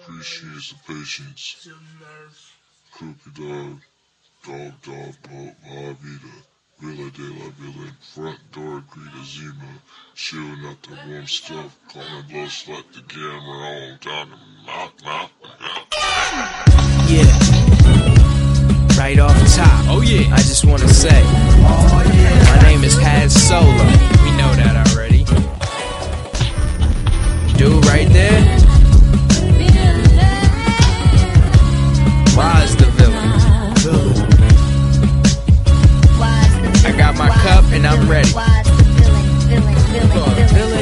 appreciates the patience. Crooked dog, dog, dog, boat, la vida. Villa de la Villa, front door, Greta Zima. Chilling out the warm stuff, calling blow, slap the camera on down the mouth, mouth. Yeah. Right off top. Oh yeah. I just want to say, my name is Haz Solo. We know that already. Dude right there, I'm ready.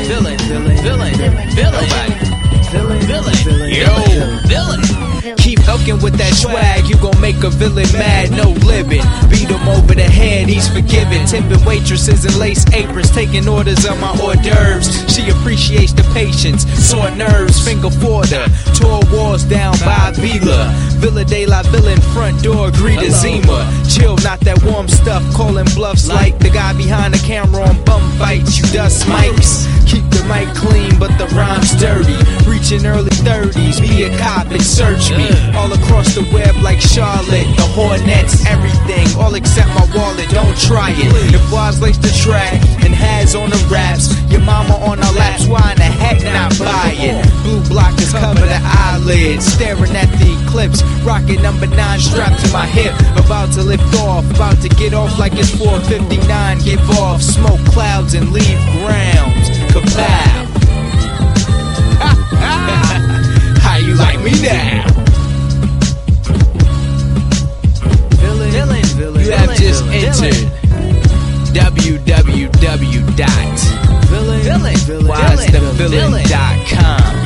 Villain, villain, villain, villain, villain, yo, villain. Keep hooking with that swag, you gon' make a villain mad, no living. Beat him the head, he's forgiven. Tipping waitresses in lace aprons, taking orders on my hors d'oeuvres. She appreciates the patience, sore nerves, finger for the tore walls down by Vila. Villa de la Villa in front door, greet a Zima. Chill, not that warm stuff, calling bluffs like the guy behind the camera on bum fights. You dust mics, keep the mic clean, but the rhyme's dirty. Reaching early 30s, be a cop and search me. All across the web like Charlotte, the Nas the track and has on the raps. Your mama on the laps, why in the heck not buy it? Blue blockers cover the eyelids, staring at the eclipse. Rocket number nine strapped to my hip, about to lift off, about to get off like it's 4:59. Give off, smoke clouds and leave grounds. Kapow! How you like me now? Villain, villain, villain, you have just entered. villain. Whaz the villain.com.